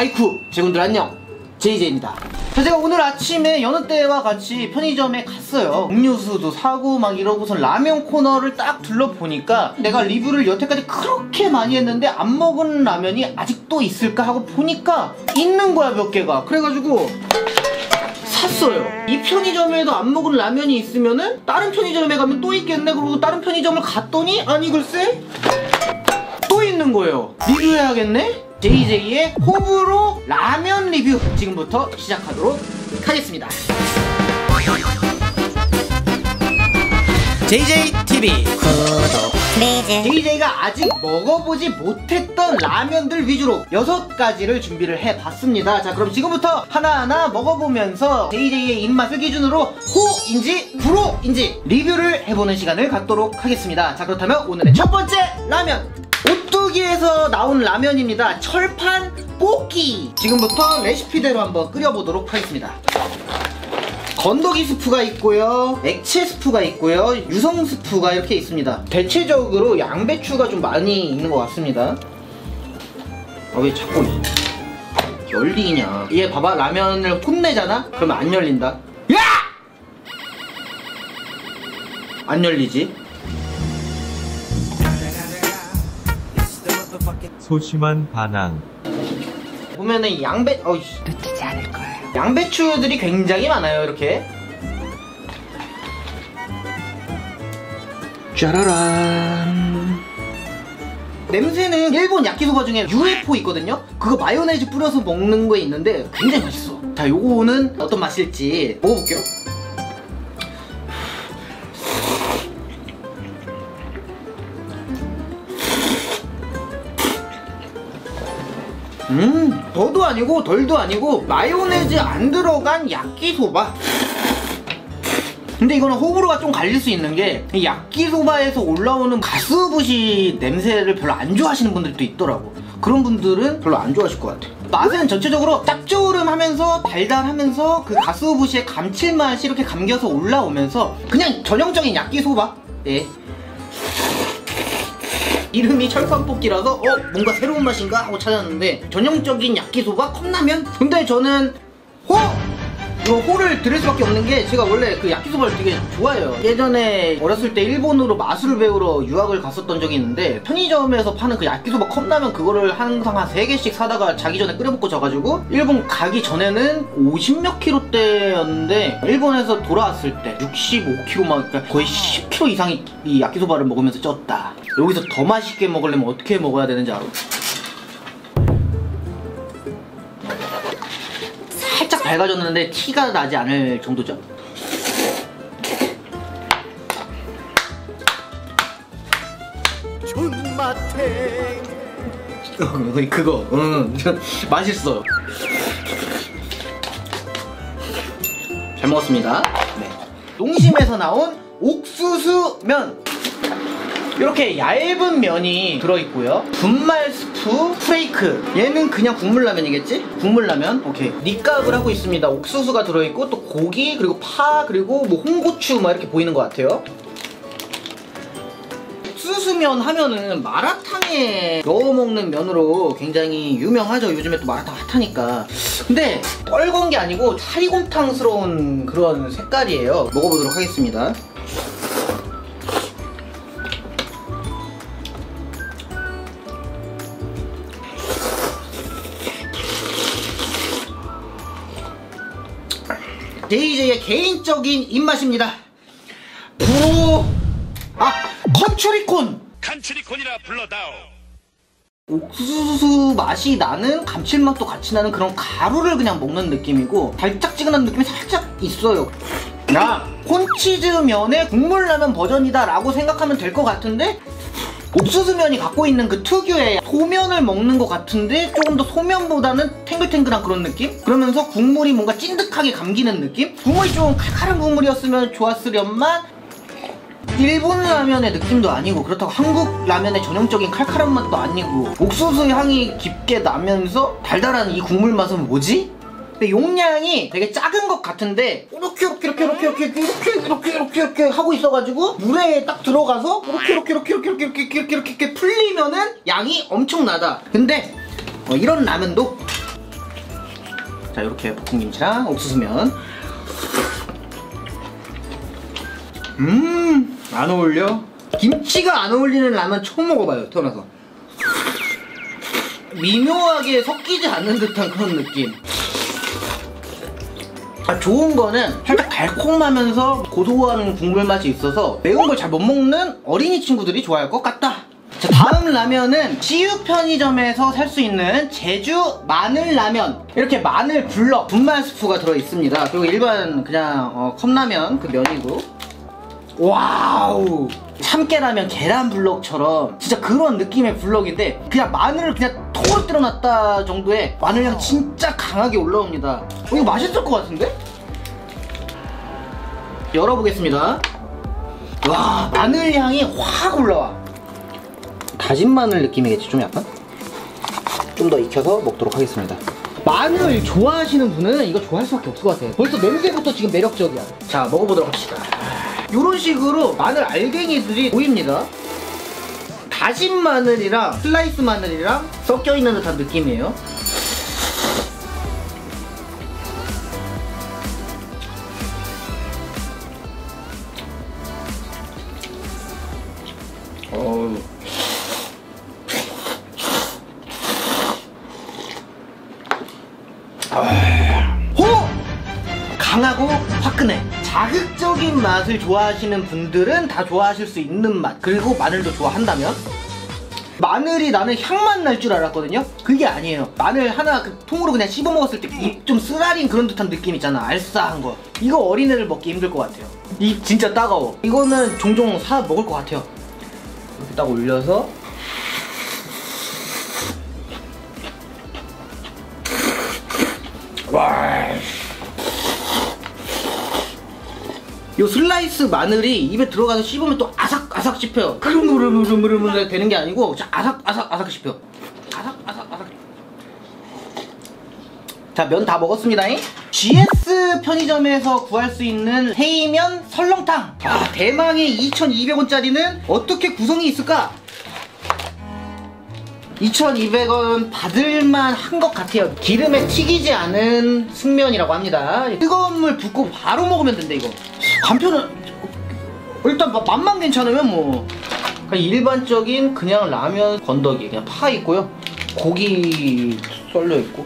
아이쿠 제군들 안녕 JJ입니다 자 제가 오늘 아침에 여느 때와 같이 편의점에 갔어요 음료수도 사고 막 이러고선 라면 코너를 딱 둘러보니까 내가 리뷰를 여태까지 그렇게 많이 했는데 안 먹은 라면이 아직도 있을까 하고 보니까 있는 거야 몇 개가 그래가지고 샀어요. 이 편의점에도 안 먹은 라면이 있으면은 다른 편의점에 가면 또 있겠네. 그리고 다른 편의점을 갔더니 아니 글쎄 또 있는 거예요. 리뷰해야겠네. JJ의 호불호 라면 리뷰 지금부터 시작하도록 하겠습니다. JJ TV 구독 please JJ가 아직 먹어보지 못했던 라면들 위주로 여섯 가지를 준비를 해봤습니다. 자, 그럼 지금부터 하나하나 먹어보면서 JJ의 입맛을 기준으로 호인지 불호인지 리뷰를 해보는 시간을 갖도록 하겠습니다. 자, 그렇다면 오늘의 첫 번째 라면! 오뚜기에서 나온 라면입니다. 철판 뽀끼! 지금부터 레시피대로 한번 끓여보도록 하겠습니다. 건더기 스프가 있고요 액체 스프가 있고요 유성 스프가 이렇게 있습니다 대체적으로 양배추가 좀 많이 있는 것 같습니다 아 왜 자꾸 열리냐 얘 봐봐 라면을 혼내잖아? 그러면 안 열린다 야! 안 열리지 소심한 반항. 보면은 양배 어이 놓치지 않을 거예요. 양배추들이 굉장히 많아요 이렇게. 짜라란. 냄새는 일본 야키소바 중에 UFO 있거든요? 그거 마요네즈 뿌려서 먹는 거에 있는데 굉장히 맛있어. 자 요거는 어떤 맛일지 먹어볼게요 음, 더도 아니고 덜도 아니고 마요네즈 안 들어간 야끼소바. 근데 이거는 호불호가 좀 갈릴 수 있는 게이 야끼소바에서 올라오는 가스부시 냄새를 별로 안 좋아하시는 분들도 있더라고. 그런 분들은 별로 안 좋아하실 것 같아. 맛은 전체적으로 짭조름하면서 달달하면서 그 가스부시의 감칠맛이 이렇게 감겨서 올라오면서 그냥 전형적인 야끼소바. 예. 이름이 철판뽑기라서 어 뭔가 새로운 맛인가 하고 찾았는데 전형적인 야끼소바 컵라면? 근데 저는 호! 이 호를 들을 수밖에 없는 게 제가 원래 그 야끼소바를 되게 좋아해요 예전에 어렸을 때 일본으로 마술을 배우러 유학을 갔었던 적이 있는데 편의점에서 파는 그 야끼소바 컵라면 그거를 항상 한 3개씩 사다가 자기 전에 끓여 먹고 자가지고 일본 가기 전에는 50몇 킬로 대였는데 일본에서 돌아왔을 때 65kg 막 그러니까 거의 10kg 이상이 이 야끼소바를 먹으면서 쪘다 여기서 더 맛있게 먹으려면 어떻게 먹어야 되는지 알아? 밝아졌는데 티가 나지 않을 정도죠. 존맛탱 그거. 응. 맛있어. 잘 먹었습니다. 네. 농심에서 나온 옥수수면. 이렇게 얇은 면이 들어있고요. 분말 스프 프레이크. 얘는 그냥 국물라면이겠지? 국물라면? 오케이. 밑각을 하고 있습니다. 옥수수가 들어있고 또 고기 그리고 파 그리고 뭐 홍고추 막 이렇게 보이는 것 같아요. 옥수수면 하면은 마라탕에 넣어 먹는 면으로 굉장히 유명하죠. 요즘에 또 마라탕 핫하니까. 근데 뻘건 게 아니고 사리곰탕스러운 그런 색깔이에요. 먹어보도록 하겠습니다 JJ의 개인적인 입맛입니다. 부로 아 컨츄리콘 칸츄리콘이라 불러다오. 옥수수 맛이 나는 감칠맛도 같이 나는 그런 가루를 그냥 먹는 느낌이고 달짝지근한 느낌이 살짝 있어요. 야 콘치즈 면의 국물라면 버전이다 라고 생각하면 될 것 같은데 옥수수면이 갖고 있는 그 특유의 소면을 먹는 것 같은데 조금 더 소면보다는 탱글탱글한 그런 느낌? 그러면서 국물이 뭔가 찐득하게 감기는 느낌? 국물이 좀 칼칼한 국물이었으면 좋았으련만 일본 라면의 느낌도 아니고 그렇다고 한국 라면의 전형적인 칼칼한 맛도 아니고 옥수수 향이 깊게 나면서 달달한 이 국물 맛은 뭐지? 근데 용량이 되게 작은 것 같은데 이렇게 이렇게 이렇게 이렇게 이렇게 이렇게 이렇게 이렇게 이렇게 하고 있어가지고 물에 딱 들어가서 이렇게 이렇게 이렇게 이렇게 이렇게 이렇게 이렇게 이렇게 이렇게 풀리면은 양이 엄청나다. 근데 어, 이런 라면도 자 이렇게 볶음김치랑 옥수수면 음 안 어울려 김치가 안 어울리는 라면 처음 먹어봐요 태어나서 미묘하게 섞이지 않는 듯한 그런 느낌 아, 좋은 거는 살짝 달콤하면서 고소한 국물 맛이 있어서 매운 걸 잘 못 먹는 어린이 친구들이 좋아할 것 같다. 자, 다음 라면은 CU 편의점에서 살 수 있는 제주 마늘 라면. 이렇게 마늘 블럭 분말 스프가 들어 있습니다. 그리고 일반 그냥 어, 컵라면 그 면이고. wow! 참깨라면 계란 블럭처럼 진짜 그런 느낌의 블럭인데 그냥 마늘을 그냥 통으로 때려놨다 정도의 마늘향 진짜 강하게 올라옵니다. 어, 이거 맛있을 것 같은데? 열어보겠습니다. 와 마늘 향이 확 올라와. 다진 마늘 느낌이겠지 좀 약간? 좀 더 익혀서 먹도록 하겠습니다. 마늘 좋아하시는 분은 이거 좋아할 수밖에 없을 것 같아요. 벌써 냄새부터 지금 매력적이야. 자 먹어보도록 합시다. 이런 식으로 마늘 알갱이들이 보입니다. 다진 마늘이랑 슬라이스 마늘이랑 섞여 있는 듯한 느낌이에요. 자극적인 맛을 좋아하시는 분들은 다 좋아하실 수 있는 맛. 그리고 마늘도 좋아한다면? 마늘이 나는 향만 날 줄 알았거든요? 그게 아니에요. 마늘 하나 그 통으로 그냥 씹어 먹었을 때 입 좀 쓰라린 그런 듯한 느낌 있잖아. 알싸한 거. 이거 어린애들 먹기 힘들 것 같아요. 입 진짜 따가워. 이거는 종종 사 먹을 것 같아요. 이렇게 딱 올려서 와. 요 슬라이스 마늘이 입에 들어가서 씹으면 또 아삭아삭 씹혀요. 흐르르르르르르 되는 게 아니고 아삭아삭아삭 씹혀. 아삭아삭아삭. 자, 면 다 먹었습니다. GS 편의점에서 구할 수 있는 헤이면 설렁탕. 아, 대망의 2,200원짜리는 어떻게 구성이 있을까? 2,200원 받을만 한 것 같아요. 기름에 튀기지 않은 승면이라고 합니다. 뜨거운 물 붓고 바로 먹으면 된대, 이거. 간편은, 일단 마- 맛만 괜찮으면 뭐. 일반적인 그냥 라면 건더기. 그냥 파 있고요. 고기 썰려 있고.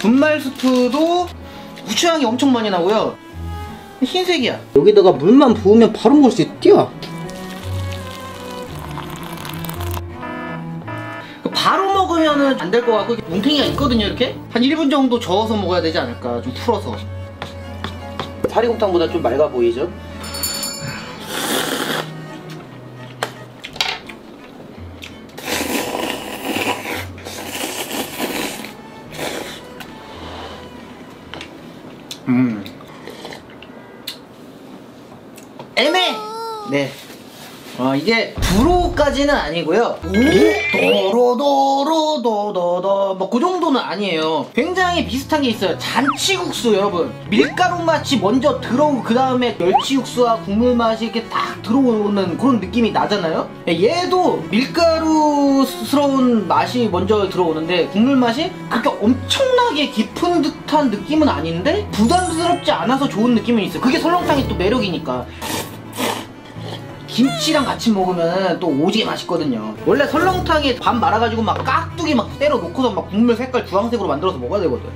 분말 스프도 후추향이 엄청 많이 나고요. 흰색이야. 여기다가 물만 부으면 바로 먹을 수 있대요. 바로 먹으면은 안 될 것 같고 뭉탱이가 있거든요 이렇게 한 1분 정도 저어서 먹어야 되지 않을까 좀 풀어서 사리곰탕보다 좀 맑아 보이죠? 음. 애매 네 어, 이게 불호까지는 아니고요. 도로도로도도도 뭐그 정도는 아니에요. 굉장히 비슷한 게 있어요. 잔치국수 여러분. 밀가루 맛이 먼저 들어오고 그 다음에 멸치육수와 국물 맛이 이렇게 딱 들어오는 그런 느낌이 나잖아요. 얘도 밀가루스러운 맛이 먼저 들어오는데 국물 맛이 그렇게 엄청나게 깊은 듯한 느낌은 아닌데 부담스럽지 않아서 좋은 느낌은 있어요. 그게 설렁탕이 또 매력이니까. 김치랑 같이 먹으면 또 오지게 맛있거든요. 원래 설렁탕에 밥 말아가지고 막 깍두기 막 때려 놓고서 막 국물 색깔 주황색으로 만들어서 먹어야 되거든.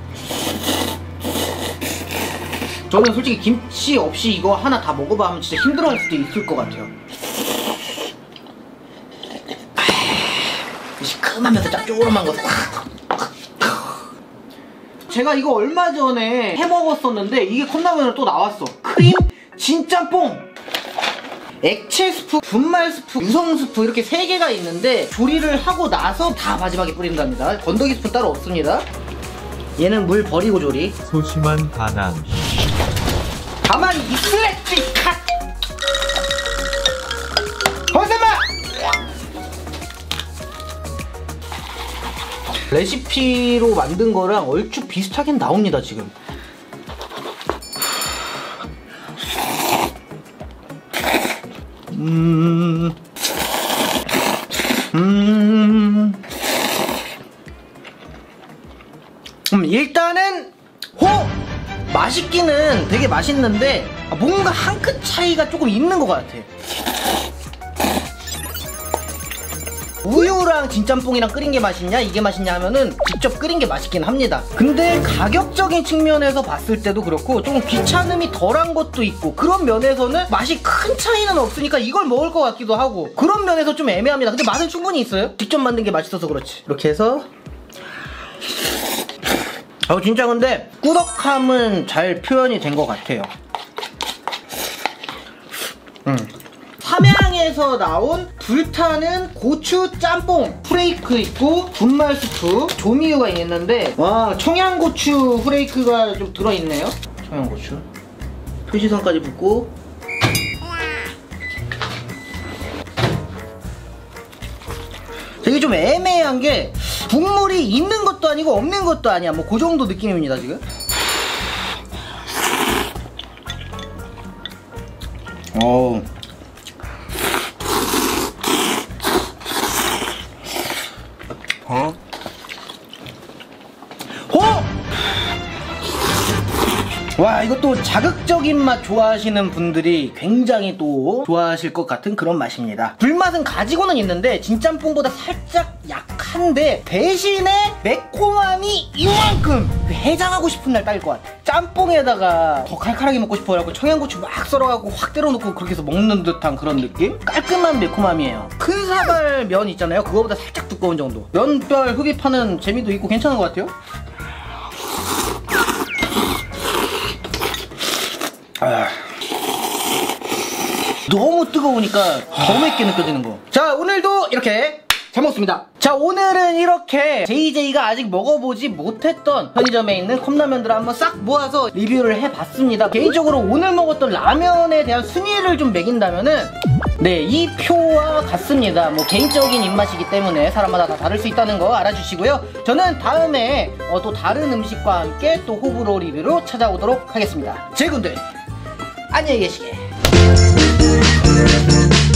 저는 솔직히 김치 없이 이거 하나 다 먹어봐 하면 진짜 힘들어할 수도 있을 것 같아요. 아, 시큼하면서 짭조름한 거. 제가 이거 얼마 전에 해 먹었었는데 이게 컵라면으로 또 나왔어. 크림 진짬뽕. 액체 스프, 분말 스프, 유성 스프 이렇게 세 개가 있는데 조리를 하고 나서 다 마지막에 뿌린답니다. 건더기 스프 따로 없습니다. 얘는 물 버리고 조리. 소심한 반항. 가만히 있을랬지 컷! 거짓말! 레시피로 만든 거랑 얼추 비슷하긴 나옵니다 지금 음... 음... 음, 일단은 호! 맛있기는 되게 맛있는데 아, 뭔가 한 끗 차이가 조금 있는 것 같아. 우유랑 진짬뽕이랑 끓인 게 맛있냐 이게 맛있냐 하면은 직접 끓인 게 맛있긴 합니다. 근데 가격적인 측면에서 봤을 때도 그렇고 조금 귀찮음이 덜한 것도 있고 그런 면에서는 맛이 큰 차이는 없으니까 이걸 먹을 것 같기도 하고 그런 면에서 좀 애매합니다. 근데 맛은 충분히 있어요? 직접 만든 게 맛있어서 그렇지. 이렇게 해서. 어 진짜 근데 꾸덕함은 잘 표현이 된 것 같아요. 음. 삼양에서 나온 불타는 고추 짬뽕 프레이크 있고 분말 스프 조미유가 있는데 와 청양고추 프레이크가 좀 들어있네요. 청양고추. 표시선까지 붙고. 되게 좀 애매한 게 국물이 있는 것도 아니고 없는 것도 아니야. 뭐 그 정도 느낌입니다 지금. 어우 와 이것도 자극적인 맛 좋아하시는 분들이 굉장히 또 좋아하실 것 같은 그런 맛입니다. 불맛은 가지고는 있는데 진짬뽕보다 살짝 약한데 대신에 매콤함이 이만큼 그 해장하고 싶은 날 딱일 것 같아. 짬뽕에다가 더 칼칼하게 먹고 싶어갖고 청양고추 막 썰어갖고 확 때려놓고 그렇게 해서 먹는 듯한 그런 느낌? 깔끔한 매콤함이에요. 큰 사발 면 있잖아요. 그거보다 살짝 두꺼운 정도. 면별 흡입하는 재미도 있고 괜찮은 것 같아요 아. 너무 뜨거우니까 더 맵게 느껴지는 거. 자, 오늘도 이렇게 잘 먹습니다. 자, 오늘은 이렇게 JJ가 아직 먹어보지 못했던 편의점에 있는 컵라면들을 한번 싹 모아서 리뷰를 해봤습니다. 개인적으로 오늘 먹었던 라면에 대한 순위를 좀 매긴다면은 네, 이 표와 같습니다. 뭐 개인적인 입맛이기 때문에 사람마다 다 다를 수 있다는 거 알아주시고요. 저는 다음에 어, 또 다른 음식과 함께 또 호불호 리뷰로 찾아오도록 하겠습니다. 제 군들 안녕히 계시게. Thank